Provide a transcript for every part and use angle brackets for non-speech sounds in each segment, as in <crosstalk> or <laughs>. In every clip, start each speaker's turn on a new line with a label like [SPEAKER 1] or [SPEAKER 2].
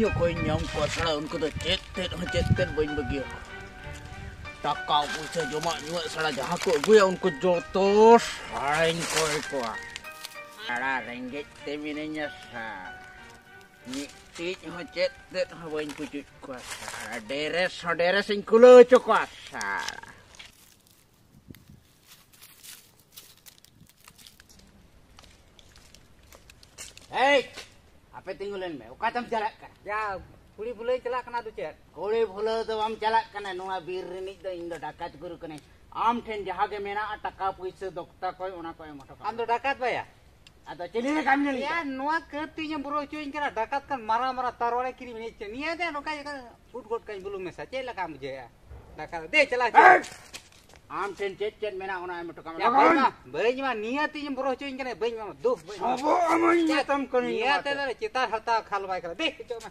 [SPEAKER 1] nyok koy nyam ko sala unko do chet tet ho chet tet bain bagi ako. Taka pusa joma nyuak sala jaha gue unko joto sain koy ko. Sala ringgit te minenya sa. Ni tit ho chet tet ho sala. Deres ho deres ingkulo choko sala. Hei, apa tinggalin me? Uka tam jalan kan?
[SPEAKER 2] Ya, kuli bulai celak kena tu cek.
[SPEAKER 1] Kole bholo to am chalak kana noa bir rinit do indo dakat guru kane am ten jahage mena taka puisa dokta koy ona koy moto
[SPEAKER 2] Am tu dakat ba ya?
[SPEAKER 1] ado chili re kam neli
[SPEAKER 2] Ya, nuak kerti yang buru cuy kira dakat kan marah-marah taruh kiri ini cek. Nia deh nuka ya kan food court kan belum mesa cek lah kamu je
[SPEAKER 1] ᱟᱢ ᱴᱷᱮᱱ ᱪᱮᱫ ᱪᱮᱫ ᱢᱮᱱᱟᱜᱼᱟ
[SPEAKER 2] ᱚᱱᱟ
[SPEAKER 1] ᱮᱢ
[SPEAKER 2] ᱦᱚᱴᱚ ᱠᱟᱜ ᱢᱮ ᱵᱟᱹᱧ ᱢᱟ ᱱᱤᱭᱟᱹᱛᱤᱧ ᱵᱚᱨᱚ ᱦᱚᱪᱚᱧ ᱠᱟᱱᱟ ᱵᱟᱹᱧ ᱢᱟ ᱫᱩᱠ ᱵᱟᱹᱧ ᱟᱵᱚ ᱟᱢᱟᱧ ᱧᱟᱛᱟᱢ ᱠᱟᱹᱱᱟᱹᱧ ᱱᱤᱭᱟᱹᱛᱮ ᱫᱚ
[SPEAKER 1] ᱪᱮᱛᱟᱱ ᱦᱟᱛᱟ
[SPEAKER 2] ᱠᱷᱟᱞ
[SPEAKER 1] ᱵᱟᱭ
[SPEAKER 2] ᱠᱟᱱᱟ
[SPEAKER 1] ᱫᱮ
[SPEAKER 2] ᱦᱚᱪᱚᱜ ᱢᱮ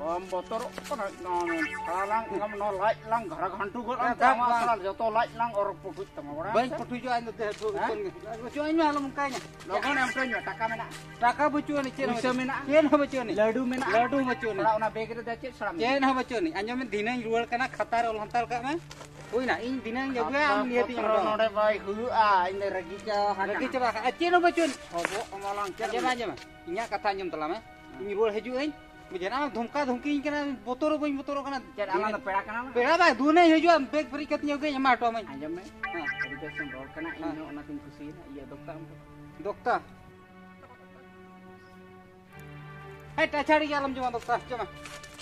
[SPEAKER 1] bom salang ngam no light lang gara gol tama asal joto light lang or tama ora
[SPEAKER 2] tu. Ini malam mukanya.
[SPEAKER 1] logon em taka mena
[SPEAKER 2] Taka bucu ni cen.
[SPEAKER 1] Puisa mena.
[SPEAKER 2] Cen ha bucu ni.
[SPEAKER 1] ladu mena
[SPEAKER 2] Ladu bucu ni.
[SPEAKER 1] ora ona beg re dace salam
[SPEAKER 2] Cen ha bucu ni. Anjo men dinang rual kena khatar ol hantar ka mah. Ui na in dinang jago am niat yang
[SPEAKER 1] ro
[SPEAKER 2] ro.
[SPEAKER 1] nore bai hu a inde ragi amalang.
[SPEAKER 2] Inya kata nyem telah mah. Ini rual ᱵᱩᱡᱷᱟᱹᱣ
[SPEAKER 1] ᱟᱢ ᱫᱷᱚᱢᱠᱟ
[SPEAKER 2] ᱫᱷᱚᱢᱠᱤᱧ
[SPEAKER 1] ᱠᱟᱱᱟ ᱵᱚᱛᱚᱨ ᱵᱟᱹᱧ ᱵᱚᱛᱚᱨ ᱠᱟᱱᱟ ᱪᱮᱫ ᱯᱮᱲᱟ ᱯᱮᱲᱟ ᱵᱟᱭ ᱫᱩᱱᱮ ᱦᱤᱡᱩᱜᱼᱟ
[SPEAKER 2] ᱵᱮᱜ ᱵᱷᱟᱹᱨᱤ ᱠᱟᱛᱤᱧ ᱟᱹᱜᱩᱭ ᱮᱢᱟ ᱦᱚᱴᱚ ᱟᱢᱟᱹᱧ
[SPEAKER 1] ᱨᱚᱲ ᱠᱟᱱᱟ ᱚᱱᱟᱛᱤᱧ
[SPEAKER 2] ᱠᱩᱥᱤᱭᱮᱱᱟ ᱤᱭᱟᱹ ᱫᱚᱠᱛᱟ ᱟᱢ ᱫᱚᱠᱛᱟ ᱦᱮᱸ ᱴᱟᱪᱷᱟᱲᱤ ᱜᱮ ᱟᱞᱚᱢ ᱡᱚᱢᱟ ᱫᱚᱠᱛᱟ ᱡᱚᱢᱟ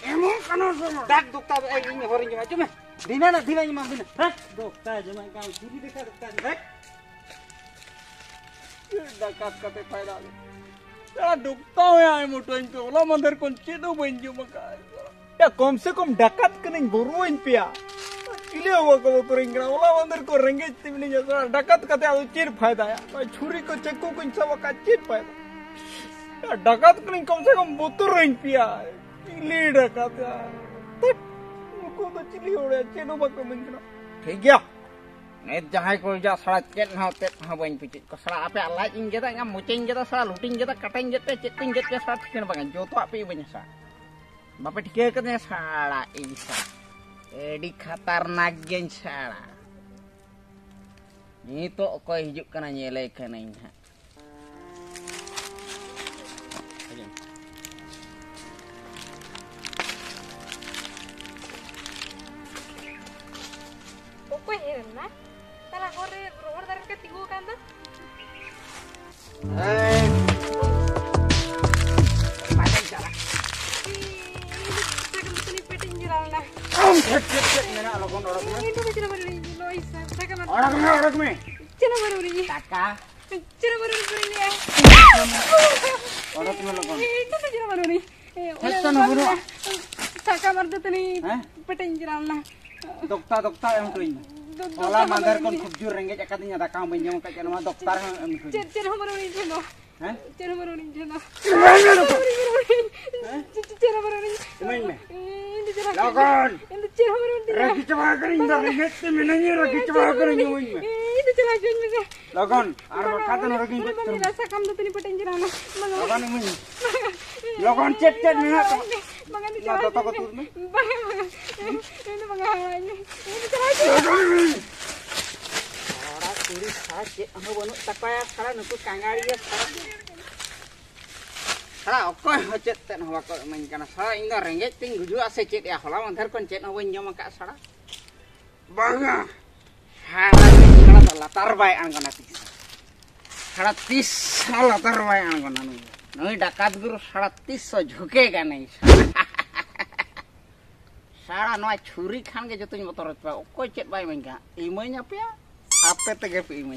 [SPEAKER 2] এমন
[SPEAKER 1] কেন জমা ডাক
[SPEAKER 2] দোক্তা এই হরিণ জমা
[SPEAKER 1] জমা দিনা না দিনা ইমাম দিনা হ্যাঁ দোক্তা জমা কাম kon chedo benjo maka
[SPEAKER 3] Ya कम से कम डकत कने बोरुइन पिया किले हुआ को अंदर को रंगे तिमने जसा डकत कते चिर फ़ायदा या तो छुरी को चक्कू को सब का चिर फ़ायदा डकत कम से कम बोतुरिन पिया किले डकत तो चिली ओड़े चेनो बको मिंगना
[SPEAKER 1] ठीक गया ᱱᱤᱛ ᱡᱟᱦᱟᱸᱭ ᱠᱚ ᱦᱤᱡᱩᱜᱼᱟ ᱥᱟᱲᱟ ᱪᱮᱫ ᱦᱚᱸ ᱪᱮᱫ ᱦᱚᱸ ᱵᱟᱹᱧ ᱯᱩᱪᱩᱡ ᱠᱚ ᱥᱟᱲᱟ ᱟᱯᱮᱭᱟᱜ ᱞᱟᱡ ᱤᱧ ᱜᱮᱫᱟ ᱤᱧᱟᱹᱜ ᱢᱚᱪᱟᱧ ᱜᱮᱫᱟ ᱥᱟᱲᱟ ᱞᱩᱴᱤᱧ ᱜᱮᱫᱟ ᱠᱟᱴᱟᱧ ᱜᱮᱫ ᱯᱮ ᱪᱮᱫ ᱯᱮᱧ ᱜᱮᱫ ᱯᱮ ᱥᱟᱲᱟ ᱴᱷᱤᱠᱟᱹᱱ ᱵᱟᱝᱟ ᱡᱚᱛᱚᱣᱟᱜ ᱯᱮ ᱵᱟᱹᱧ ᱥᱟᱲᱟ ᱵᱟᱯᱮ ᱴᱷᱤᱠᱟᱹ ᱠᱟᱹᱫᱤᱧᱟ ᱥᱟᱲᱟ ᱤᱧ ᱥᱟᱲᱟ ᱟᱹᱰᱤ ᱠᱷᱟᱛᱟᱨᱱᱟᱠ ᱜᱤᱧ ᱥᱟᱲᱟ ᱱᱤᱛᱚᱜ ᱚᱠᱚᱭ
[SPEAKER 4] ᱦᱤᱡᱩᱜ ᱠᱟᱱᱟ ᱧᱮᱞᱮ ᱠᱟᱹᱱᱟᱹᱧ ᱦᱟᱸᱜ Dokta dokta yang tuh ini.
[SPEAKER 1] Ola mandar kon kubjur rengge katanya ada kamu jangan dokter em tuin
[SPEAKER 4] Cina cina baru ni cina.
[SPEAKER 1] Hah?
[SPEAKER 4] Cina baru ni cina.
[SPEAKER 1] Gimana lu?
[SPEAKER 4] Cina baru ni.
[SPEAKER 1] Gimana me?
[SPEAKER 4] Ini.
[SPEAKER 1] Lakukan.
[SPEAKER 4] Ini cina baru ni.
[SPEAKER 1] Ragi coba indah rengge menanya ragi coba nyuwin me.
[SPEAKER 4] Itu cina cina.
[SPEAKER 1] Lakukan. Arba kata
[SPEAKER 4] Mana
[SPEAKER 1] betul.
[SPEAKER 4] mami rasa kamu ni
[SPEAKER 1] Lakukan ini. Lakukan ka.
[SPEAKER 4] Mga
[SPEAKER 1] nito. Nagpapakatur na?
[SPEAKER 4] Mga mga. Ano mga hanganya?
[SPEAKER 1] Ano sa? Ora turi sache. Ano bono takaya sala nuku ya sala. Sala okoy hocet ten hawa ko main kana sala inga renggek ting guju ase ya hola mandar kon cet awen nyoma ka sala. Banga. Sala sala latar bae an tis. Sala tis sala latar bae an kana nu. নই ডাকাত গুরু সাড়ে তিনশো सारा नॉय छुरी खान के जतुन बतर पा ओको चेत बाय मई का इमई ना पे आपे ते के इमई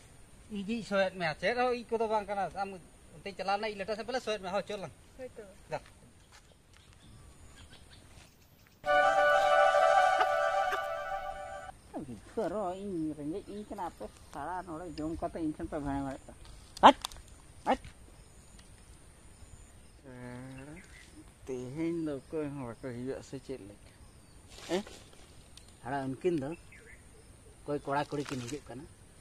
[SPEAKER 2] Ini này me acer ho iko to bang kana sam te chalana i leta sepela soet me ho cholang. Hoito.
[SPEAKER 4] Dak. Kero
[SPEAKER 2] ini
[SPEAKER 1] renge ini có salah nolak jom phải insan pebahana hết, hết. Thì hình đầu coi hỏi cái hiệu sẽ chết lệch. Ê, hả là ấn kinh đó. Coi có ra có đi kinh hiệu cả nữa.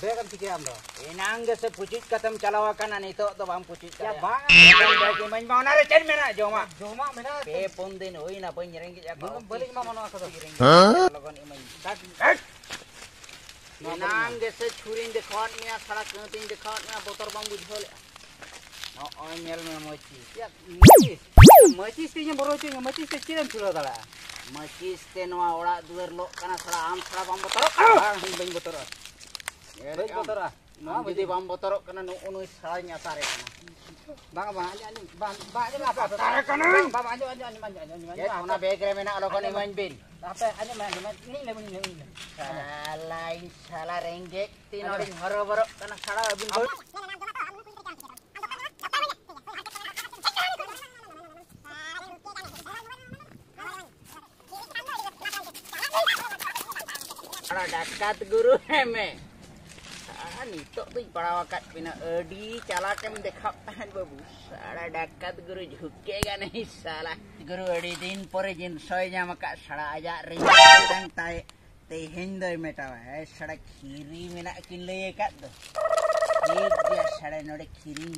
[SPEAKER 1] ᱵᱮᱜ ᱪᱤᱠᱟᱹᱭᱟ ᱟᱢ ᱫᱚ ᱮᱱᱟᱝ ᱜᱮᱥᱮ ᱯᱩᱪᱤᱡ ᱠᱟᱛᱮᱢ ᱪᱟᱞᱟᱣ ᱟᱠᱟᱱᱟ ᱱᱤᱛᱚᱜ ᱫᱚ
[SPEAKER 2] ᱵᱟᱢ
[SPEAKER 1] ᱯᱩᱪᱤᱡ
[SPEAKER 2] ᱠᱟᱛᱮ ᱵᱟᱝ ᱤᱢᱟᱹᱧ
[SPEAKER 4] ᱢᱟ ᱚᱱᱟᱨᱮ ᱪᱮᱫ
[SPEAKER 2] ᱢᱮᱱᱟᱜᱼᱟ ᱡᱚᱢᱟᱜ ᱡᱚᱢᱟᱜ ᱢᱮᱱᱟᱜᱼᱟ ᱯᱮ ᱯᱩᱱ
[SPEAKER 1] ᱫᱤᱱ ᱦᱩᱭᱱᱟ ᱵᱟᱹᱧ ᱨᱮᱸᱜᱮᱡ ᱟᱠᱟᱫᱟ ᱵᱟᱹᱞᱤᱧ ᱢᱟ ᱚᱱᱟ ᱠᱚᱫᱚ ᱞᱚᱜᱚᱱ ᱤᱢᱟᱹᱧ
[SPEAKER 2] ᱮᱱᱟᱝ
[SPEAKER 1] ᱜᱮᱥᱮ
[SPEAKER 2] ᱪᱷᱩᱨᱤᱧ
[SPEAKER 1] ᱫᱮᱠᱷᱟᱣᱟᱫ ᱢᱮᱭᱟ ᱥᱟᱲᱟ ᱠᱟᱹᱛᱤᱧ ᱫᱮᱠᱷᱟᱣᱟᱫ ᱢᱮᱭᱟ ᱵᱚᱛᱚᱨ
[SPEAKER 2] ᱵᱟᱢ ᱵᱩᱡᱷᱟᱹᱣ
[SPEAKER 1] ᱞᱮᱫᱼᱟ pun nyereng ya.
[SPEAKER 2] Belum balik mama no aku tuh.
[SPEAKER 1] Logon imai.
[SPEAKER 2] Dak.
[SPEAKER 1] Inang ge se churin de khot mia sara ketin de khot mia botor bang bujhol. No oi nyel me mochi.
[SPEAKER 2] Ya, macis. Macis tinya boro tinya macis te ciram chulo dala.
[SPEAKER 1] Macis te noa ora duer lo kana sara am sara bang botor.
[SPEAKER 2] Bang, hing bang botor. Baik botor ah.
[SPEAKER 1] Nah, jadi bang botor kana nu unu sara nyata re kana. पड़ा डाकत गुरु में चला के देखा बाबू साड़ा डाकत गुरु झुकेगा नहीं साला गुरु अड़ी दिन पर जिनसाम सड़ा आजा रिंग तेहन दटावा सड़ा खीरी मेना लैक सड़ा नोड़े Kheri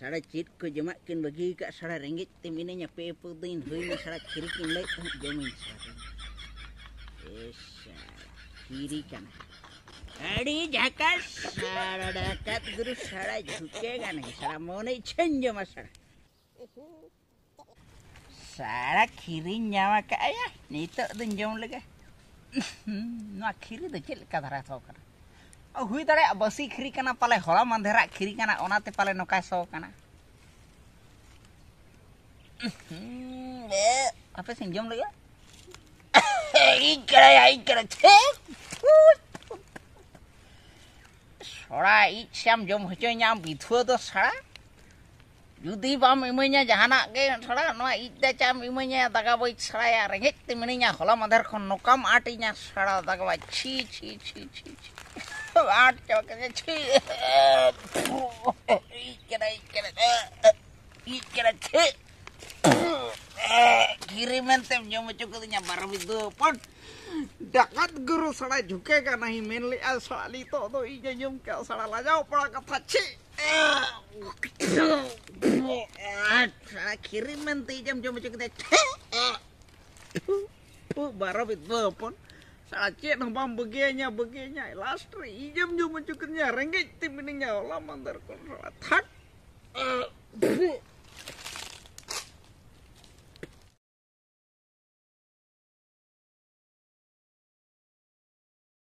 [SPEAKER 1] Sara cit ko jemak kin bagi ka sara renggit timine nya pe din hui na sara kiri kin lai jamin sara. Kiri kan. Adi jakas sara dakat guru sara juke kan sara mone chen jama sara. Sara kiri nyawa ka ayah ni tu dun jom lega. <laughs> Nuak kiri tu cil kadara tau kan. ᱦᱩᱭ ᱫᱟᱲᱮᱭᱟᱜᱼᱟ ᱵᱟᱹᱥᱤ ᱠᱷᱤᱨᱤ ᱠᱟᱱᱟ ᱯᱟᱞᱮ ᱦᱚᱞᱟ ᱢᱟᱸᱫᱷᱮᱨᱟᱜ ᱠᱷᱤᱨᱤ ᱠᱟᱱᱟ ᱚᱱᱟᱛᱮ ᱯᱟᱞᱮ ᱱᱚᱝᱠᱟᱭ ᱥᱚ ᱠᱟᱱᱟ ᱟᱯᱮ ᱥᱮᱧ ᱡᱚᱢ ᱞᱟᱹᱜᱤᱫ ᱤᱧ ᱠᱟᱲᱟᱭᱟ ᱤᱧ ᱠᱟᱲᱟ ᱪᱷᱮ ᱥᱚᱲᱟ ᱤᱡ ᱥᱮᱢ ᱡᱚᱢ ᱦᱚᱪᱚᱧᱟ ᱵᱤᱛᱷᱩᱣᱟᱹ ᱫᱚ ᱥᱟᱲᱟ ᱡᱩᱫᱤ ᱵᱟᱢ ᱤᱢᱟᱹᱧᱟ ᱡᱟᱦᱟᱱᱟᱜ ᱜᱮ ᱥᱟᱲᱟ ᱱᱚᱣᱟ ᱤᱡ ᱫᱟᱪᱟᱢ ᱤᱢᱟᱹᱧᱟ ᱫᱟᱜᱟ ᱵᱟᱹᱧ ᱥᱟᱲᱟᱭᱟ ᱨᱮᱸᱜᱮᱡ ᱛᱮ ᱢᱤᱱᱟᱹᱧᱟ ᱦᱚᱞᱟ ᱢᱟᱫᱷᱮᱨ ᱠᱷᱚᱱ ᱱᱚᱝᱠᱟᱢ ᱟᱴᱤᱧᱟ ᱥᱟᱲᱟ ᱫᱟᱜᱟ ᱵᱟᱹᱧ ᱪᱷᱤ ᱪᱷᱤ ᱪᱷᱤ ᱪᱷᱤ ᱪᱷᱤ వాటికి ఒక ఇక్కడ ఇక్కడ ఇక్కడ kiriman itu pun dekat guru salah juga karena nahi li eh, al soal itu tuh ija nyum ke salah lajau pada kata ci kiriman tijam jom mencukupnya uh, uh, uh, baru itu pun saat cek nambang begenya begenya. Last i jam jam cukutnya renggit tim mandar kon salah tak